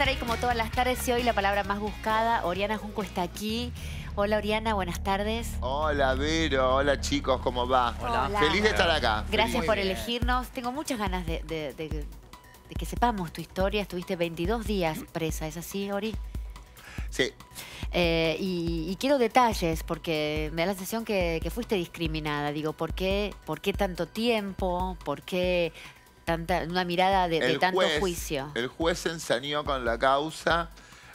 estar ahí como todas las tardes y hoy la palabra más buscada. Oriana Junco está aquí. Hola Oriana, buenas tardes. Hola Vero, hola chicos, ¿cómo va? Hola. Feliz de estar acá. Gracias Muy por bien. elegirnos. Tengo muchas ganas de, de- de- de que sepamos tu historia. Estuviste 22 días presa, ¿es así, Ori? Sí, Eh, y, y quiero detalles porque me da la sensación que, que fuiste discriminada. Digo, ¿por qué, ¿por qué tanto tiempo? ¿Por qué tanta, una mirada de, tanto juez, juicio? el juez se ensañó con la causa.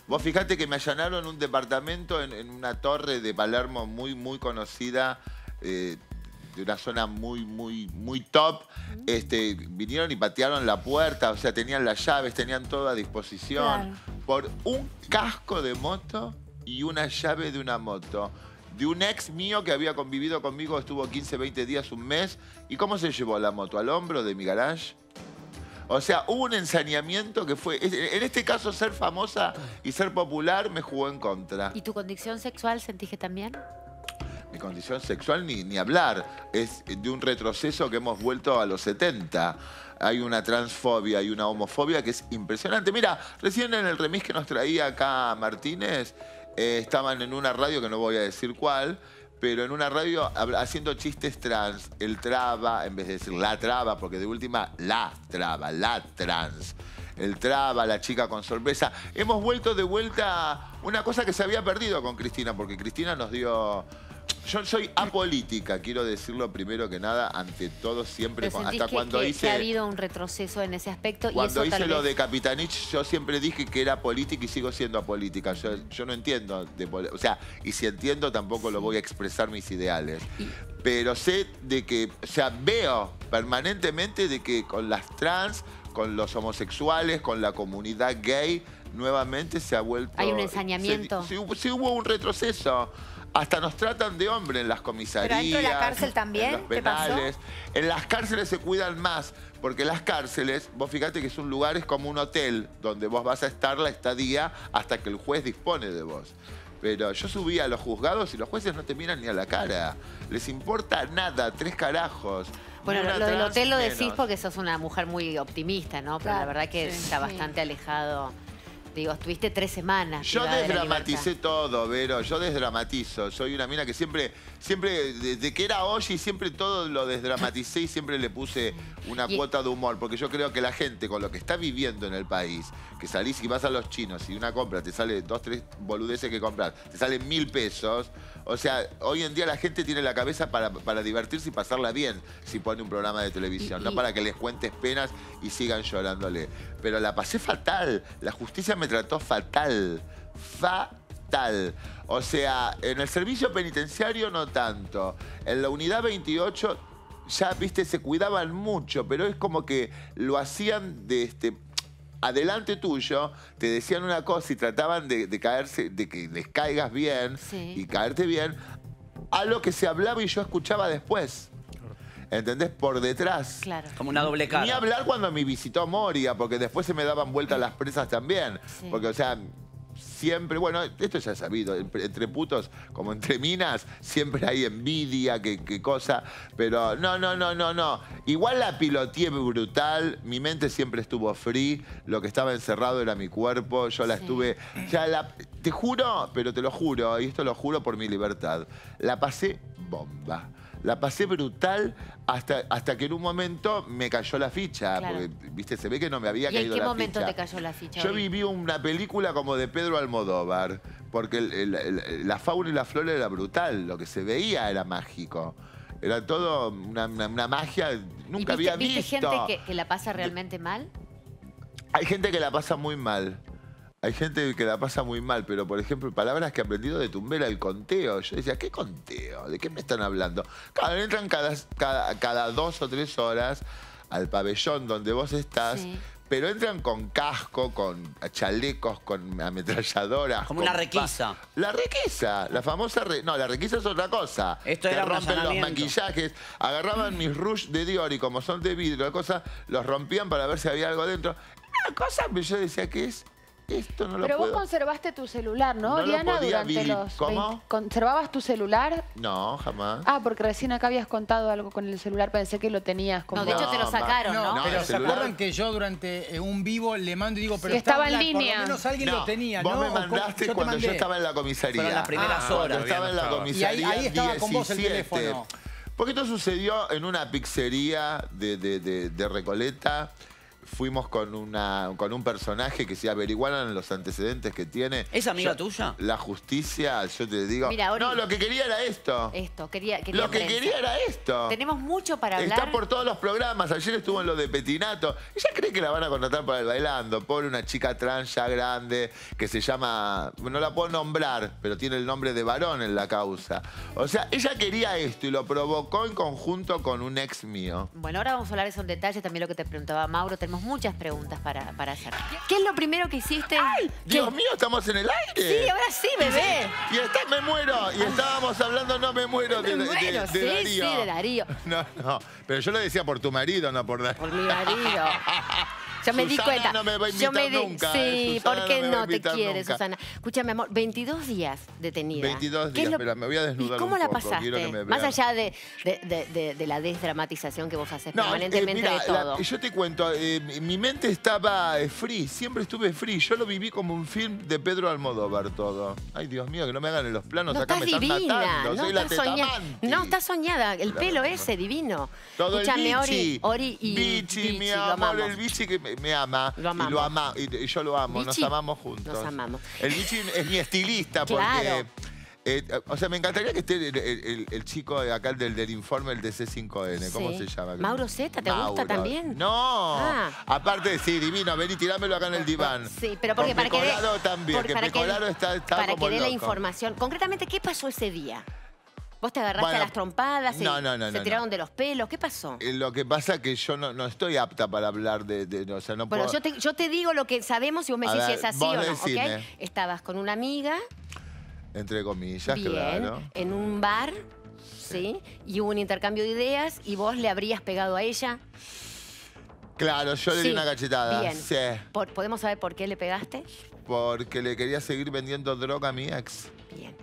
Vos fijate que me allanaron un departamento en, en una torre de Palermo muy, muy conocida, eh, de una zona muy, muy, muy top. Este, vinieron y patearon la puerta, o sea, tenían las llaves, tenían todo a disposición. Por un casco de moto y una llave de una moto. De un ex mío que había convivido conmigo, estuvo 15, 20 días, un mes. ¿Y cómo se llevó la moto? ¿Al hombro de mi garage? O sea, hubo un ensañamiento que fue... En este caso, ser famosa y ser popular me jugó en contra. ¿Y tu condición sexual sentís que también? Mi condición sexual ni, ni hablar. Es de un retroceso que hemos vuelto a los 70. Hay una transfobia y una homofobia que es impresionante. Mira, recién en el remis que nos traía acá Martínez, eh, estaban en una radio que no voy a decir cuál, pero en una radio haciendo chistes trans, el traba, en vez de decir la traba, porque de última, la traba, la trans. El traba, la chica con sorpresa. Hemos vuelto de vuelta una cosa que se había perdido con Cristina, porque Cristina nos dio... Yo soy apolítica, quiero decirlo primero que nada, ante todo, siempre, con- hasta que, cuando que- hice... que ha habido un retroceso en ese aspecto y Cuando eso hice lo de Capitanich, yo siempre dije que era política y sigo siendo apolítica. Yo, yo no entiendo de O sea, y si entiendo tampoco lo voy a expresar mis ideales. Y- Pero sé de que, o sea, veo permanentemente de que con las trans, con los homosexuales, con la comunidad gay, nuevamente se ha vuelto... Hay un ensañamiento. sí hubo un retroceso. Hasta nos tratan de hombre en las comisarías. dentro de la cárcel también? En los ¿Qué pasó? penales. En las cárceles se cuidan más, porque las cárceles, vos fíjate que es un lugar, es como un hotel, donde vos vas a estar la estadía hasta que el juez dispone de vos. Pero yo subí a los juzgados y los jueces no te miran ni a la cara. Les importa nada, tres carajos. Bueno, lo, del hotel lo decís menos. porque sos una mujer muy optimista, ¿no? Pero la verdad que sí. está Sí. bastante alejado. Digo, estuviste tres semanas. Yo de desdramaticé todo, Vero. Yo desdramatizo. Soy una mina que siempre, siempre, desde que era Oye, siempre todo lo desdramaticé y siempre le puse una Y- cuota de humor. Porque yo creo que la gente, con lo que está viviendo en el país, que salís y vas a los chinos y una compra te sale dos, tres boludeces que comprar, te salen mil pesos. O sea, hoy en día la gente tiene la cabeza para, para divertirse y pasarla bien si pone un programa de televisión, Y- no y- para que les cuentes penas y sigan llorándole. Pero la pasé fatal. La justicia me trató fatal. Fatal. O sea, en el servicio penitenciario no tanto. En la unidad 28 ya, viste, se cuidaban mucho, pero es como que lo hacían de este. Adelante tuyo, te decían una cosa y trataban de, de caerse, de que les caigas bien Sí. y caerte bien, a lo que se hablaba y yo escuchaba después. ¿Entendés? Por detrás. Claro. Como una doble cara. Ni hablar cuando me visitó Moria, porque después se me daban vueltas las presas también. Sí. Porque, o sea, siempre, bueno, esto ya es sabido, entre putos como entre minas, siempre hay envidia, que cosa. Pero no, no, no, no, no. Igual la piloteé brutal, mi mente siempre estuvo free, lo que estaba encerrado era mi cuerpo, yo la Sí. estuve. Ya la, te juro, pero te lo juro, y esto lo juro por mi libertad, la pasé bomba. La pasé brutal hasta, hasta que en un momento me cayó la ficha. Claro. Porque, viste, se ve que no me había ¿Y en caído qué la momento ficha. te cayó la ficha? Yo viví una película como de Pedro Almodóvar, porque el- el- el- la fauna y la flora era brutal, lo que se veía era mágico. Era todo una, una- una magia, ¿Y nunca viste, había viste visto. gente que, que la pasa realmente mal? Hay gente que la pasa muy mal. Hay gente que la pasa muy mal, pero por ejemplo, palabras que he aprendido de Tumbera, el conteo. Yo decía, ¿qué conteo? ¿De qué me están hablando? Claro, entran cada, cada, cada dos o tres horas al pabellón donde vos estás, Sí. pero entran con casco, con chalecos, con ametralladoras. Como con una requisa. La requisa, la famosa... re- No, la requisa es otra cosa. Esto Te era rompen los maquillajes, agarraban mis rush de Dior y como son de vidrio, la cosa, los rompían para ver si había algo dentro. Una cosa, pero yo decía, ¿qué es? Esto no lo Pero vos conservaste tu celular, ¿no, No lo Diana? podía Durante vivir. los. ¿Cómo? 20 ¿Conservabas tu celular? No, jamás. Ah, porque recién acá habías contado algo con el celular. Pensé que lo tenías como. No, de hecho te lo sacaron, No, pero ¿se acuerdan que yo durante eh, un vivo le mando y digo, pero Sí, estaba en línea. Por lo menos alguien No, lo tenía, vos ¿no? me ¿O cómo? mandaste te cuando yo estaba en la comisaría. Fueron las primeras Ah, horas, Cuando estaba en la comisaría. Y ahí- ahí estaba con vos el 17. teléfono. Porque esto sucedió en una pizzería de, de- de- de Recoleta. Fuimos con, una, con un personaje que si averiguaran los antecedentes que tiene. ¿Es amiga yo- tuya? La justicia, yo te digo. Mira, Ori- no, lo que quería era esto. Esto, quería, quería Lo que prensa. quería era esto. Tenemos mucho para hablar. Está por todos los programas. Ayer estuvo en lo de Petinato. Ella cree que la van a contratar para el bailando. Pobre una chica trans ya grande que se llama. No la puedo nombrar, pero tiene el nombre de varón en la causa. O sea, ella quería esto y lo provocó en conjunto con un ex mío. Bueno, ahora vamos a hablar de esos detalles, también lo que te preguntaba Mauro. Tenemos muchas preguntas para, para hacer. ¿Qué es lo primero que hiciste? Dios mío, estamos en el aire. Sí, ahora sí, bebé. Y está, me muero. Y estábamos hablando, no me muero, de, Me de- muero, de sí, Darío. sí, de Darío. No, no. Pero yo lo decía por tu marido, no por Darío. Por mi marido. Yo me di cuenta. no me va a Yo me di- nunca, Sí, eh, Susana ¿por qué no te invitar quiere, nunca. Susana? Escúchame, amor, 22 días detenida. 22 ¿Qué días, lo- espera, me voy a desnudar ¿Y cómo un la poco, pasaste? me Más allá de, de- de- de- de la desdramatización que vos haces No, permanentemente eh, mira, de la- todo. yo te cuento, eh, mi- mi mente estaba free, siempre estuve free. Yo lo viví como un film de Pedro Almodóvar todo. Ay, Dios mío, que no me hagan en los planos, no acá estás me están divina, matando. no Soy la estás soñada. No, estás soñada. El Claro, pelo ese divino. Todo Escúchame, el Ori, bichi. Ori y Bichi, mi Bichi, lo amor, el bichi que me, me ama. Lo. Y lo ama, y, y yo lo amo, nos amamos juntos. nos amamos. El bichi es mi estilista porque... Eh, o sea, me encantaría que esté el, el- el- el chico de acá del, del informe, el de C5N. ¿Cómo Sí. se llama? Mauro Zeta, ¿te gusta también? No. Ah. Aparte, sí, divino. Vení, tirámelo acá en el diván. Sí, pero porque Con para que Pecoraro también, porque que para que- Pecoraro está, está para como que dé la información. Concretamente, ¿qué pasó ese día? ¿Vos te agarraste Bueno, a las trompadas? no, se- no, no, ¿Se no, tiraron no. de los pelos? ¿Qué pasó? Eh, Lo que pasa es que yo no, no estoy apta para hablar de... de- o sea, no Bueno, puedo... yo te, yo te digo lo que sabemos y vos me decís si es así o no, decime. ¿ok? Estabas con una amiga, Entre comillas, bien, claro. en un bar, ¿sí? Y hubo un intercambio de ideas y vos le habrías pegado a ella. Claro, yo le di una cachetada. Bien. Sí. ¿Podemos saber por qué le pegaste? Porque le quería seguir vendiendo droga a mi ex. Bien.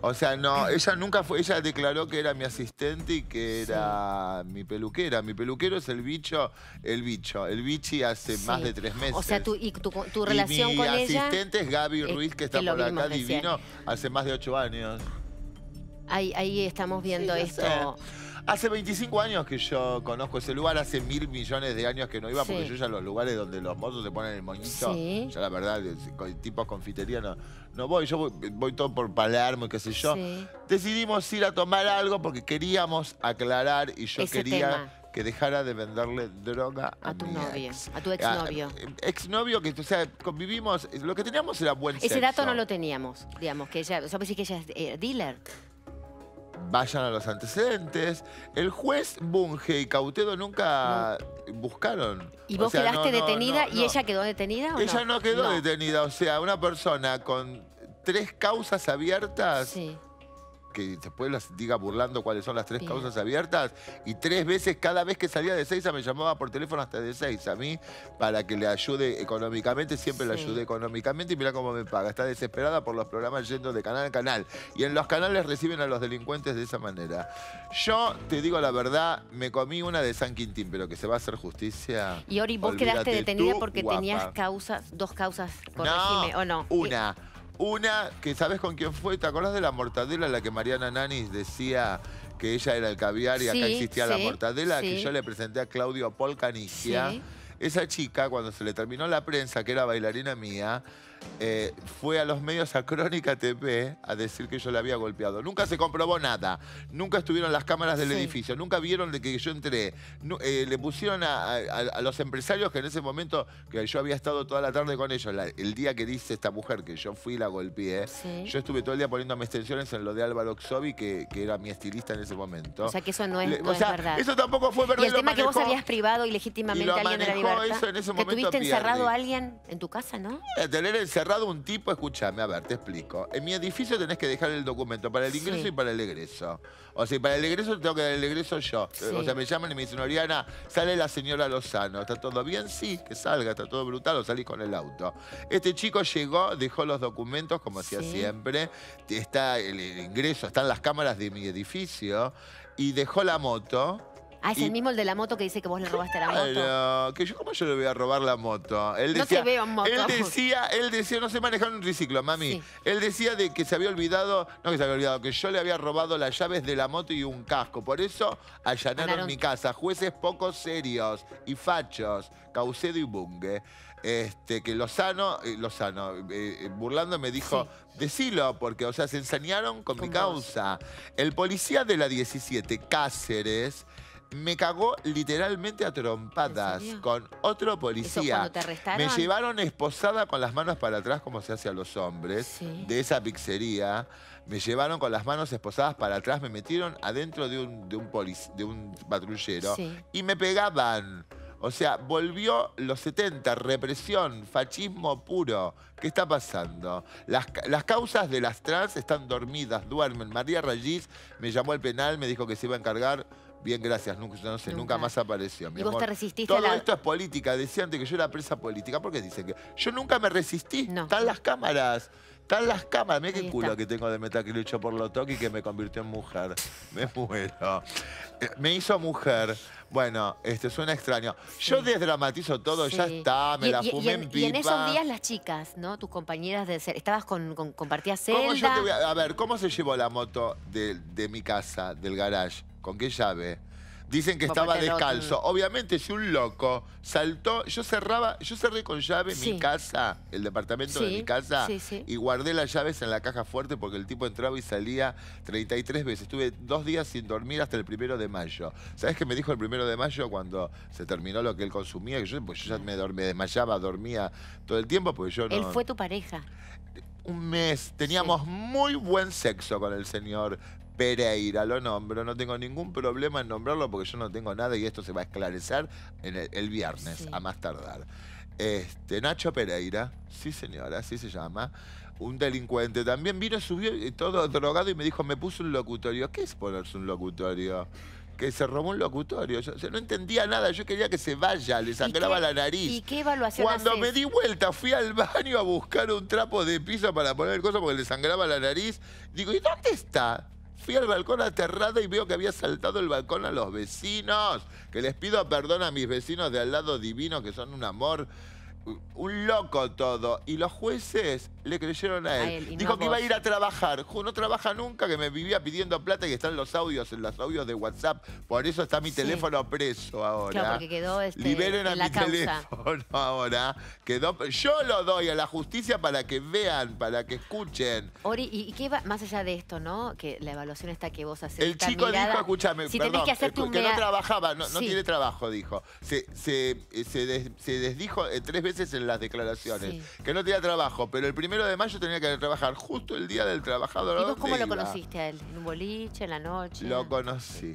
O sea, no, ella nunca fue, ella declaró que era mi asistente y que Sí. era mi peluquera. Mi peluquero es el bicho, el bicho. El bichi hace más de tres meses. O sea, tu, y tu, tu Y relación mi con ella... asistente es Gaby eh, Ruiz, que está que lo por vimos acá recién. divino, hace más de ocho años. Ahí, ahí estamos viendo Sí, ya esto. sé. Hace 25 años que yo conozco ese lugar, hace mil millones de años que no iba, porque Sí. yo ya los lugares donde los mozos se ponen el moñito, Sí. ya la verdad, tipos confitería no, no voy, yo voy, voy todo por Palermo y qué sé yo. Sí. Decidimos ir a tomar algo porque queríamos aclarar y yo Ese quería tema. que dejara de venderle droga a, A tu mi novio, ex. a tu exnovio. Ah, exnovio que, o sea, convivimos, lo que teníamos era buen Ese sexo. dato no lo teníamos, digamos, que ella, o sea, vos decís que ella es eh, dealer. Vayan a los antecedentes. El juez Bunge y Cautedo nunca buscaron. ¿Y O vos sea, quedaste no, no, detenida y ella quedó detenida o Ella no quedó detenida. O sea, una persona con tres causas abiertas, Sí. Que después las diga burlando cuáles son las tres Bien. causas abiertas, y tres veces, cada vez que salía de Seiza me llamaba por teléfono hasta de seis a mí para que le ayude económicamente. Siempre le Sí. ayudé económicamente y mira cómo me paga. Está desesperada por los programas yendo de canal a canal. Y en los canales reciben a los delincuentes de esa manera. Yo te digo la verdad, me comí una de San Quintín, pero que se va a hacer justicia. Y Ori, vos olvídate quedaste detenida porque guapa. tenías causas, dos causas, corregime, ¿o no? Una. Una que sabes con quién fue. ¿Te acordás de la mortadela en la que Mariana Nanis decía que ella era el caviar y acá Sí, existía la mortadela? sí. Que yo le presenté a Claudio. Sí. Esa chica, cuando se le terminó la prensa, que era bailarina mía, eh, fue a los medios a Crónica TV a decir que yo la había golpeado. Nunca se comprobó nada. Nunca estuvieron las cámaras del Sí. edificio. Nunca vieron de que yo entré. Eh, le pusieron a, a- a los empresarios que en ese momento, que yo había estado toda la tarde con ellos, la- el día que dice esta mujer que yo fui y la golpeé, Sí. yo estuve todo el día poniéndome extensiones en lo de Álvaro Xovi, que, que era mi estilista en ese momento. O sea, que eso no es, Le- no o es sea, verdad. Eso tampoco fue verdad. y el tema que vos habías privado ilegítimamente a alguien de la Alberta, eso en ese que momento tuviste encerrado a alguien en tu casa, ¿no? Eh, Tener encerrado un tipo, escúchame, a ver, te explico. En mi edificio tenés que dejar el documento para el ingreso Sí. y para el egreso. O sea, para el egreso tengo que dar el egreso yo. Sí. O sea, me llaman y me dicen, Oriana, sale la señora Lozano. ¿Está todo bien? Sí, que salga, está todo brutal, o salís con el auto. Este chico llegó, dejó los documentos, como hacía Sí. siempre. Está el, el ingreso, están las cámaras de mi edificio. Y dejó la moto. Ah, es Y- el mismo el de la moto que dice que vos le robaste la moto. Claro, que yo, ¿cómo yo le voy a robar la moto? Él No decía, te veo en moto. Él decía, él decía, no sé manejar un triciclo, mami. Sí. Él decía de que se había olvidado, no que se había olvidado, que yo le había robado las llaves de la moto y un casco. Por eso allanaron mi casa. Jueces poco serios y fachos, Caucedo y Bunge. Este, que Lozano, eh, Lozano, eh, eh, burlando me dijo, decilo, porque, o sea, se ensañaron con, mi vos. causa. El policía de la 17, Cáceres, me cagó literalmente a trompadas con otro ¿Eso policía. cuando te arrestaron? Me llevaron esposada con las manos para atrás, como se hace a los hombres, Sí. de esa pizzería. Me llevaron con las manos esposadas para atrás, me metieron adentro de un, de un, polic- de un patrullero Sí. y me pegaban. O sea, volvió los 70, represión, fascismo puro. ¿Qué está pasando? Las causas de las trans están dormidas, duermen. María Rayís me llamó al penal, me dijo que se iba a encargar. Bien, gracias. Nunca, no sé, nunca, Nunca. más apareció. mi ¿Y vos amor. te resististe Todo a la- esto es política. Decían de que yo era presa política. ¿Por qué dicen que? Yo nunca me resistí. No. Están las cámaras. Están las cámaras. Mira qué culo que tengo de metacrilucho por lo toque y que me convirtió en mujer. Me muero. Eh, Me hizo mujer. Bueno, este suena extraño. Yo desdramatizo todo, ya está, me y, la y- y fumé en, en, y en esos días las chicas, ¿no? Tus compañeras de... Estabas con, con compartías celda. ¿Cómo yo te voy a, a ver, ¿cómo se llevó la moto de, de mi casa, del garage? ¿Con qué llave? Dicen que estaba descalzo. Obviamente, si un loco saltó, yo cerraba, yo cerré con llave Sí. mi casa, el departamento de Sí, mi casa, sí, sí. y guardé las llaves en la caja fuerte porque el tipo entraba y salía 33 veces. Estuve dos días sin dormir hasta el primero de mayo. ¿Sabes qué me dijo el primero de mayo cuando se terminó lo que él consumía? Que yo, pues yo ya me desmayaba, dormía todo el tiempo porque yo no. Él fue tu pareja. un mes. Teníamos muy buen sexo con el señor Pereira, lo nombro. No tengo ningún problema en nombrarlo porque yo no tengo nada y esto se va a esclarecer en el, el viernes, Sí. a más tardar. Este, Nacho Pereira, sí señora, así se llama. Un delincuente también vino, subió y todo drogado y me dijo, me puso un locutorio. ¿Qué es ponerse un locutorio? Que se robó un locutorio. Yo, no entendía nada. Yo quería que se vaya, le sangraba la nariz. ¿Y qué evaluación Cuando haces? me di vuelta, fui al baño a buscar un trapo de piso para poner cosas porque le sangraba la nariz. Digo, ¿y dónde está? Fui al balcón aterrada y veo que había saltado el balcón a los vecinos. Que les pido perdón a mis vecinos de al lado divino, que son un amor. Un loco todo. Y los jueces le creyeron a él. A él, y no Dijo que iba a ir a trabajar. No trabaja nunca, que me vivía pidiendo plata y están los audios, en los audios de WhatsApp. Por eso está mi Sí. teléfono preso ahora. Claro, porque quedó este, Liberen a mi causa. teléfono ahora. Quedó, yo lo doy a la justicia para que vean, para que escuchen. Ori, ¿y qué va más allá de esto, no? Que la evaluación está que vos haces El chico mirada. dijo, escúchame, si perdón, que hacerte un que no trabajaba, no, tiene trabajo, dijo. Se, se, eh, se, des- se desdijo eh, tres veces en las declaraciones. Sí. Que no tenía trabajo, pero el primero de mayo tenía que trabajar justo el día del trabajador. ¿Y vos ¿Dónde cómo lo conociste a él? ¿En un boliche, en la noche? Lo conocí.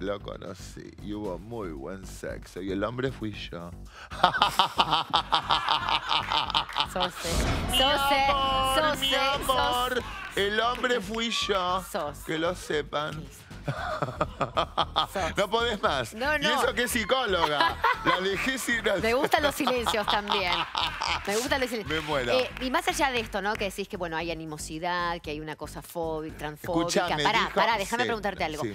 Lo conocí y hubo muy buen sexo y el hombre fui yo. Sose. Mi Sose. amor, Sose. mi amor, el hombre fui yo. Sos. Que lo sepan. No podés más. No, Y eso que es psicóloga. La dejé sin Me gustan los silencios también. Me gustan los silencios. Me muero. Eh, y más allá de esto, ¿no? Que decís que, bueno, hay animosidad, que hay una cosa fóbica, transfóbica. Escuchame, pará, dijo- pará, déjame sí, preguntarte algo. sí.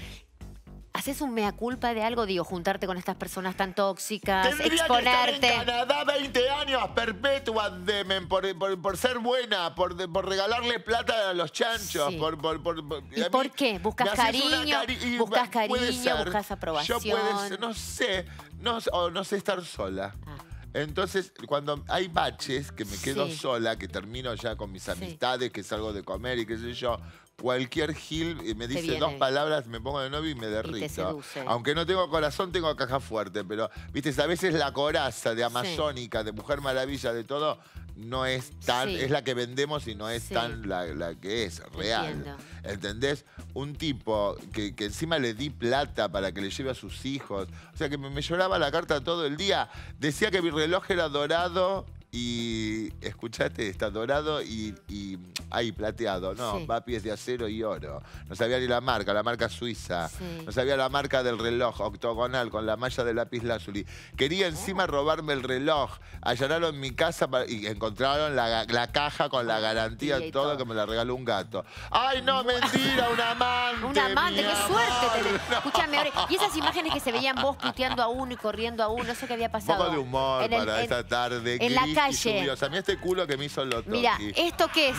¿Haces un mea culpa de algo? Digo, juntarte con estas personas tan tóxicas, Tendría que estar exponerte. en Canadá 20 años perpetua demen, por, por- por ser buena, por, de- por regalarle plata a los chanchos. Sí. Por, por- por- por- ¿Y por qué? ¿Buscas cariño? cari- ¿Buscas cariño? ¿Buscas Yo aprobación? puede ser, no sé, no, o no sé estar sola. Ah. Entonces, cuando hay baches que me quedo Sí. sola, que termino ya con mis amistades, que salgo de comer y qué sé yo, cualquier gil me dice viene. dos palabras, me pongo de novio y me derrito. Aunque no tengo corazón, tengo caja fuerte, pero, viste, a veces la coraza de amazónica, de mujer maravilla, de todo, no es tan, Sí. es la que vendemos y no es Sí. tan la, la que es real. Entiendo. ¿Entendés? Un tipo que, que encima le di plata para que le lleve a sus hijos. O sea, que me, me lloraba la carta todo el día. Decía que mi reloj era dorado y. Escuchate, está dorado y. y ay, plateado. No, Sí. papi es de acero y oro. No sabía ni la marca, la marca suiza. Sí. No sabía la marca del reloj octogonal con la malla de lápiz lazuli. Quería encima robarme el reloj. Allanaron mi casa para- y encontraron la, la caja con la garantía y todo, todo. que me la regaló un gato. ¡Ay, no, mentira! ¡Un amante! Un amante, qué amor! suerte. tenés. Escúchame, y esas imágenes que se veían vos puteando a uno y corriendo a uno, eso que había Un pasado. poco de humor En el- para en- esta tarde. en gris lluviosa. Mira este culo que me hizo Lotoki. Mira, ¿esto qué es?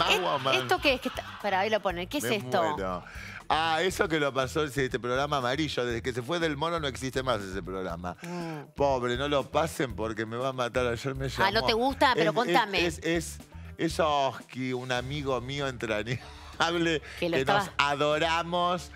¿Esto qué es? Está- Para, ahí lo ponen. ¿Qué es Me esto? muero. Ah, eso que lo pasó este programa amarillo. Desde que se fue del mono no existe más ese programa. Mm. Pobre, no lo pasen porque me va a matar. Ayer me llamó. Ah, ¿no te gusta? Pero Es- contame. Es, es, es Oski, un amigo mío entrañable Que nos adoramos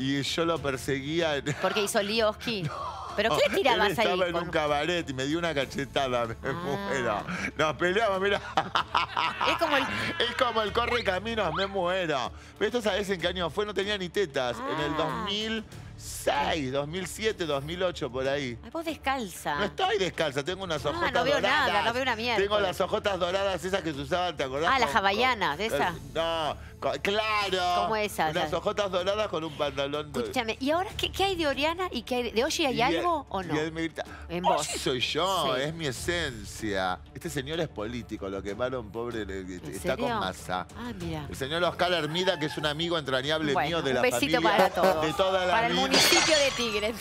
y yo lo perseguía. en- Porque hizo Lioski. ¿Pero qué le tirabas Él ahí? estaba en un cabaret y me dio una cachetada, me Ah. muero. Nos peleamos, mira. Es como el... Es como el corre caminos, me muero. Pero esto sabes en qué año fue, no tenía ni tetas. En el Ah. 2006, 2007, 2008, por ahí. Ay, vos descalza. No estoy descalza, tengo unas Ah, ojotas no veo doradas. nada, no veo una mierda. Tengo las ojotas doradas esas que se usaban, ¿te acordás? Ah, las hawaianas, con- ¿esa? No, claro. ¿Cómo esas? Unas Ya. ojotas doradas con un pantalón. Escúchame, ¿y ahora qué, qué hay de Oriana y qué hay de, de Oye? ¿Hay Y algo o no? Y él me grita, En "Oh, vos". soy yo, Sí. es mi esencia. Este señor es político, lo quemaron, pobre, le- ¿En está serio? con masa. Ah, mira. El señor Oscar Hermida, que es un amigo entrañable Bueno, mío de un la besito familia. para todos. De toda la Para el vida. municipio de Tigres.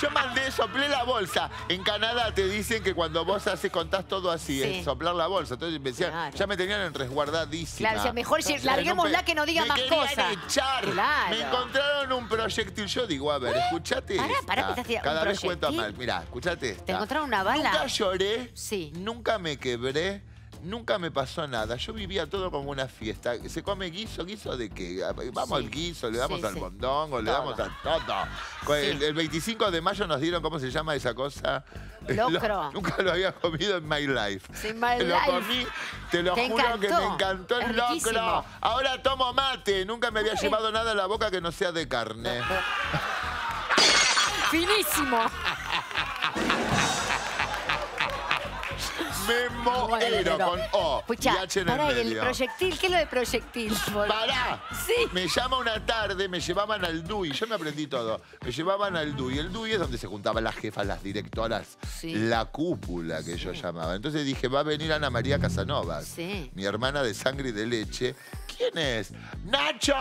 Yo mandé, soplé la bolsa. En Canadá te dicen que cuando vos haces, contás todo así, Sí. es soplar la bolsa. Entonces me decían, Claro. ya me tenían en resguardadísima. Claro, o sea, mejor si- larguémosla que no diga me más querían cosas. echar. Claro. Me encontraron un proyectil. Yo digo, a ver, escuchate Pará, esta. pará, que tirando- Cada ¿un vez cuento proyectil? mal. Mirá, escuchate esta. ¿Te encontraron una bala? Nunca lloré. Sí. Nunca me quebré. Nunca me pasó nada. Yo vivía todo como una fiesta. ¿Se come guiso? ¿Guiso de qué? Vamos Sí. al guiso, le damos Sí, al mondongo, le Todo. damos a todo. El, el 25 de mayo nos dieron, ¿cómo se llama esa cosa? Locro. Lo- nunca lo había comido en my life. Sí, my lo life. comí, te lo Te juro que me encantó. el Es locro. riquísimo. Ahora tomo mate. Nunca me había llevado nada a la boca que no sea de carne. Finísimo. Me muero Bueno, con O Escucha, y H en el pará, ¿y el medio. proyectil, ¿qué es lo de proyectil? ¡Pará! Sí. Me llama una tarde, me llevaban al DUI, yo me aprendí todo. Me llevaban al DUI. El DUI es donde se juntaban las jefas, las directoras, Sí. la cúpula que yo llamaba. Entonces dije, va a venir Ana María Casanovas, Sí. mi hermana de sangre y de leche. ¿Quién es? ¡Nacho!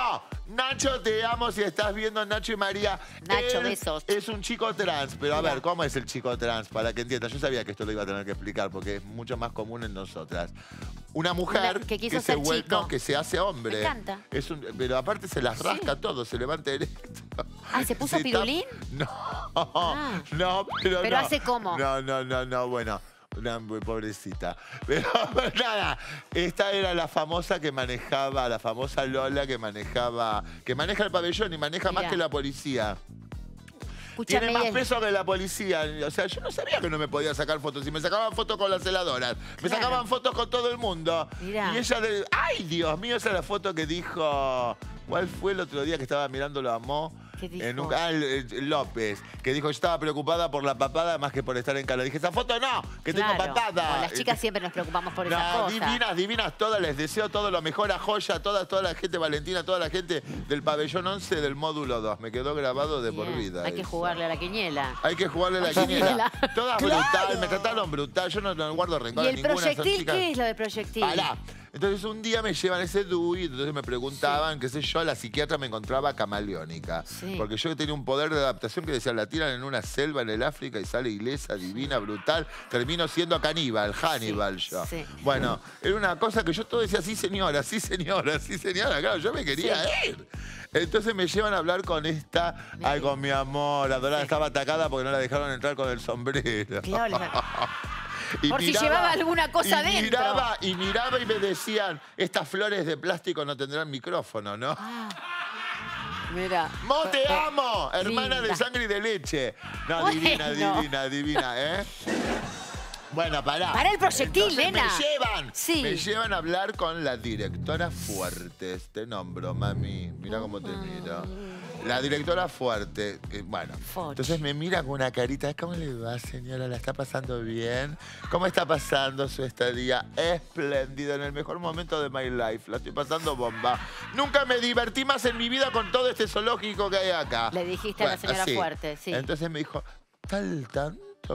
Nacho, te amo si estás viendo Nacho y María. Nacho, Él besos. Es un chico trans, pero a Mira. ver, ¿cómo es el chico trans? Para que entiendas, yo sabía que esto lo iba a tener que explicar porque es mucho más común en nosotras. Una mujer Una- que quiso se ser vuel- chico. no, que se hace hombre. Me encanta. Es un- pero aparte se las rasca todo, se levanta erecto. Ah, ¿se puso tap- pirulín? No, Ah. no, pero ¿Pero no. hace cómo? No, no, no, no, bueno. Una pobrecita. Pero nada, esta era la famosa que manejaba, la famosa Lola que manejaba, que maneja el pabellón y maneja más que la policía. Escúchame, Tiene más peso que la policía. O sea, yo no sabía que no me podía sacar fotos. Y me sacaban fotos con las heladoras. Me Claro. sacaban fotos con todo el mundo. Mirá. Y ella, de, ¡ay, Dios mío! Esa es la foto que dijo. ¿Cuál fue el otro día que estaba mirándolo a Mo? ¿Qué dijo? En un, ah, López, que dijo yo estaba preocupada por la papada más que por estar en cala. Dije, esa foto no, que tengo papada. Bueno, las chicas siempre nos preocupamos por esas No, cosas. divinas, divinas todas, les deseo todo lo mejor a Joya, toda, toda la gente, Valentina, toda la gente del pabellón 11 del módulo 2. Me quedó grabado de por vida. Hay que jugarle a la quiniela. Hay que jugarle la Hay que quiniela. Todas Claro. brutal, me trataron brutal. Yo no, no guardo rencor ¿Y a el ninguna. proyectil qué es lo de proyectil? Pará. Entonces un día me llevan ese DUI, entonces me preguntaban, qué sé yo, la psiquiatra me encontraba camaleónica. Sí. Porque yo tenía un poder de adaptación que decía, la tiran en una selva en el África y sale ilesa, divina, brutal. Termino siendo caníbal, Hannibal yo. sí. Bueno, era una cosa que yo todo decía, sí señora, sí señora, sí señora. Claro, yo me quería Sí. ir. Entonces me llevan a hablar con esta, ay, con mi amor, adorada, Sí. estaba atacada porque no la dejaron entrar con el sombrero. Claro, Y Por si llevaba alguna cosa y dentro. Miraba, y miraba y me decían, estas flores de plástico no tendrán micrófono, ¿no? Ah. Mira. ¡Mo, te amo! Hermana de sangre y de leche. No, Bueno. divina, divina, divina, ¿eh? Bueno, pará. Pará el proyectil, nena. Me llevan. Sí. Me llevan a hablar con la directora Fuertes. Te nombro, mami. Mira cómo te miro. La directora Fuerte. eh, bueno, Foch. entonces me mira con una carita. ¿Cómo le va, señora? ¿La está pasando bien? ¿Cómo está pasando su estadía? Espléndido, en el mejor momento de my life. La estoy pasando bomba. Nunca me divertí más en mi vida con todo este zoológico que hay acá. Le dijiste a la señora así. Fuerte, sí. Entonces me dijo, tal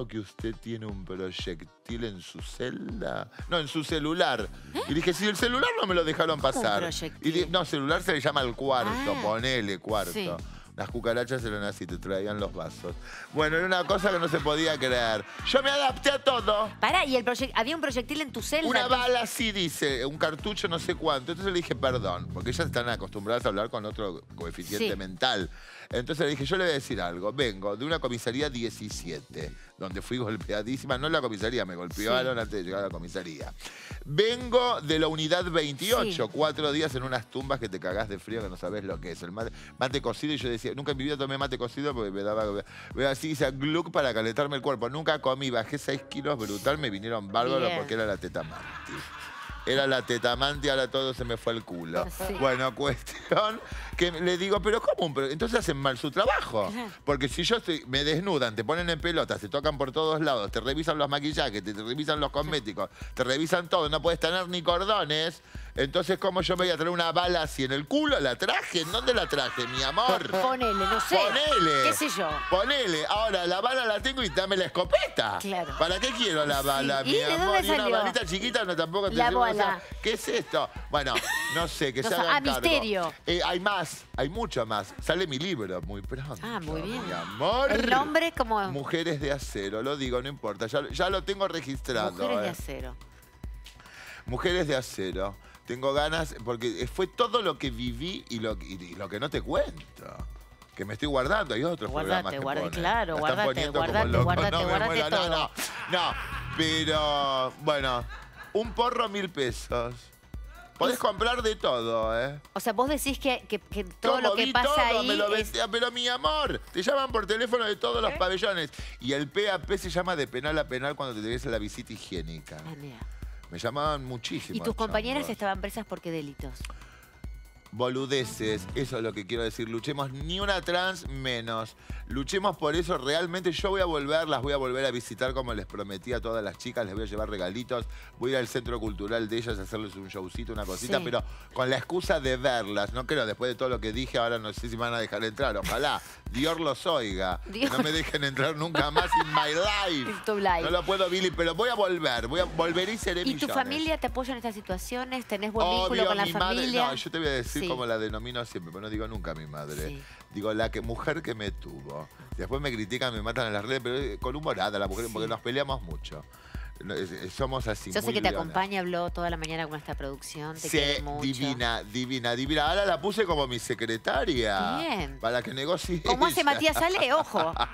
que usted tiene un proyectil en su celda. No, en su celular. Y dije, si el celular no me lo dejaron pasar. Y di- no, celular se le llama el cuarto, Ah, ponele cuarto. sí. Las cucarachas eran así, te traían los vasos. Bueno, era una cosa que no se podía creer. Yo me adapté a todo. Pará, y el había un proyectil en tu celda. Una ¿tú- bala así dice, un cartucho no sé cuánto. Entonces le dije, perdón, porque ellas están acostumbradas a hablar con otro coeficiente Sí. mental. Entonces le dije, yo le voy a decir algo. Vengo de una comisaría 17, donde fui golpeadísima. No en la comisaría, me golpearon antes de llegar a la comisaría. Vengo de la unidad 28, Sí. cuatro días en unas tumbas que te cagás de frío que no sabés lo que es. El mate, mate cocido y yo decía, nunca en mi vida tomé mate cocido porque me daba, veo así, dice, gluck para calentarme el cuerpo. Nunca comí, bajé 6 kilos brutal, me vinieron bárbaros porque era la tetamanti. Era la tetamanti, ahora todo se me fue el culo. Sí. Bueno, cuestión que le digo, pero ¿cómo? Entonces hacen mal su trabajo. Porque si yo estoy, me desnudan, te ponen en pelotas, te tocan por todos lados, te revisan los maquillajes, te, te revisan los cosméticos, te revisan todo, no puedes tener ni cordones. Entonces, ¿cómo yo me voy a traer una bala así en el culo? ¿La traje? ¿En dónde la traje, mi amor? Ponele, no sé. Ponele. ¿Qué sé yo? Ponele. Ahora, la bala la tengo y dame la escopeta. Claro. ¿Para qué quiero la bala, ¿Y mi de amor? dónde y una salió? balita chiquita no tampoco te La llevo, o sea, bola. ¿Qué es esto? Bueno, no sé, que se No sa- hagan ah, cargo. misterio. Eh, hay más, hay mucho más. Sale mi libro muy pronto. Ah, muy bien. Mi amor. ¿El nombre cómo? Mujeres de acero, lo digo, no importa. Ya, ya lo tengo registrado. Mujeres de eh. acero. Mujeres de acero. Tengo ganas, porque fue todo lo que viví y lo, y- y lo que no te cuento. Que me estoy guardando, hay otros Guardate, programas que guarda- claro, guardate, guardate, guardate, no guardate muero, no, todo. No, no, pero bueno, un porro mil pesos. Podés comprar de todo, ¿eh? O sea, vos decís que, que- que todo Como lo que vi pasa todo, ahí me lo es- vendía, pero mi amor, te llaman por teléfono de todos los ¿Eh? pabellones. Y el PAP se llama de penal a penal cuando te debes la visita higiénica. Ah, mira. Me llamaban muchísimo. ¿Y tus compañeras estaban presas por qué delitos? Boludeces, eso es lo que quiero decir. Luchemos ni una trans menos. Luchemos por eso. Realmente yo voy a volver, las voy a volver a visitar como les prometí a todas las chicas. Les voy a llevar regalitos. Voy a ir al centro cultural de ellas a hacerles un showcito, una cosita, Sí. pero con la excusa de verlas. No creo, después de todo lo que dije, ahora no sé si me van a dejar entrar. Ojalá. Dios los oiga. Dios. No me dejen entrar nunca más in my life. In tu life. No lo puedo, Billy, pero voy a volver. Voy a volver y seré ¿Y tu familia te apoya en estas situaciones? ¿Tenés buen vínculo con la mi madre, familia? no, yo te voy a decir Sí. como la denomino siempre, pero no digo nunca a mi madre. Sí. Digo, la que, mujer que me tuvo. Después me critican, me matan en las redes, pero eh, con humorada la mujer, Sí. porque nos peleamos mucho. Somos así. Yo sé que te acompaña, habló toda la mañana con esta producción, te Sí, mucho. divina, divina, divina. Ahora la puse como mi secretaria. Bien. Para que negocie. ¿Cómo hace. Matías Ale? Ojo.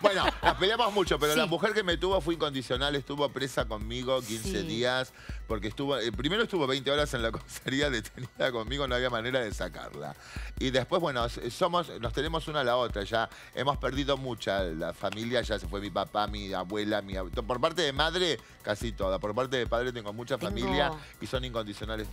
Bueno, nos peleamos mucho, pero Sí. la mujer que me tuvo fue incondicional, estuvo presa conmigo 15 Sí. días, porque estuvo, eh, primero estuvo 20 horas en la comisaría detenida conmigo, no había manera de sacarla. Y después, bueno, s- somos, nos tenemos una a la otra, ya hemos perdido mucha, la familia ya se fue mi papá, mi abuela, mi ab- por parte de madre, casi toda, por parte de padre tengo mucha Tengo- familia y son incondicionales.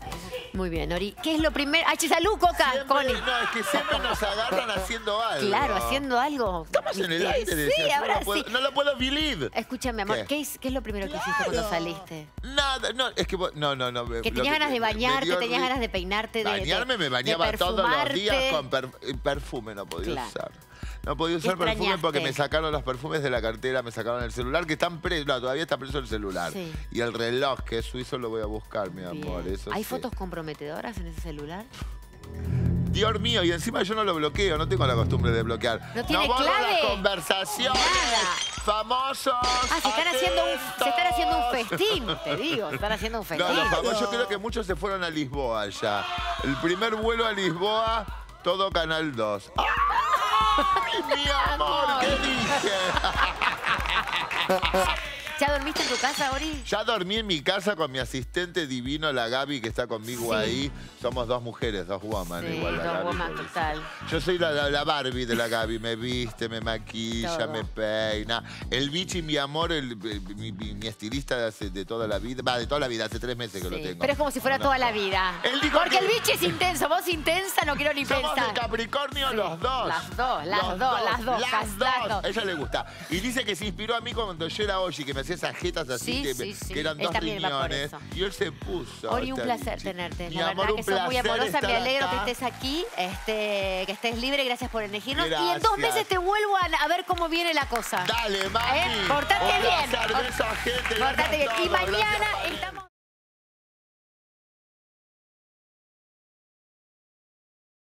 Muy bien, Ori. ¿Qué es lo primero? ¡Ay, salud, Coca! Siempre- no, es que siempre nos agarran haciendo algo. Claro, haciendo algo. Estamos en el aire, Sí, decías, no ahora lo puedo- sí. No lo puedo believe. Escúchame, amor, ¿Qué? ¿qué, es, qué es lo primero que hiciste cuando saliste? Nada, no, es que vos- no, no, no. Que tenías ganas de bañarte, tenías ganas de peinarte, de Bañarme, me bañaba todos los días con per- perfume, no podía Claro. usar. No podía usar ¿Qué perfume porque me sacaron los perfumes de la cartera, me sacaron el celular, que están presos, no, todavía está preso el celular. Sí. Y el reloj, que es suizo, lo voy a buscar, mi amor. Eso ¿Hay sí. fotos comprometedoras en ese celular? Dios mío, y encima yo no lo bloqueo, no tengo la costumbre de bloquear. ¿No tiene borro clave? las conversaciones. Nada. Famosos. Ah, se están, haciendo un, se están haciendo un festín, te digo. Se están haciendo un festín. No, los famosos, yo creo que muchos se fueron a Lisboa ya. El primer vuelo a Lisboa, todo Canal 2. ¡Ay, mi amor! ¿Qué dije? ¿Ya dormiste en tu casa, Ori? Ya dormí en mi casa con mi asistente divino, la Gaby, que está conmigo Sí. ahí. Somos dos mujeres, dos woman. Sí, igual, la dos Gaby, woman total. Yo soy la, la- la Barbie de la Gaby. Me viste, me maquilla, Todo. me peina. El bichi, mi amor, el, mi, mi- mi estilista de, hace- de toda la vida. Va, de toda la vida, hace tres meses que lo tengo. Pero es como si fuera No, toda no. la vida. Él dijo Porque que- el bicho es intenso. Vos intensa, no quiero ni Somos pensar. Capricornio Sí. los dos. Las dos, las dos, las dos, Las las dos. ella le gusta. Y dice que se inspiró a mí cuando yo era Oshi, que me hacía esas jetas así, Sí, que, sí, sí. que eran Él dos riñones. Y él se puso. Ori, un placer bichi. tenerte. Mi La amor, verdad un que sos muy amorosa. Me alegro acá. que estés aquí, este, que estés libre. Gracias por elegirnos. Y en dos Gracias. meses te vuelvo a, a ver cómo viene la cosa. Dale, mami. ¿Eh? Portate bien. Portate bien. Gracias Y mañana Gracias, estamos...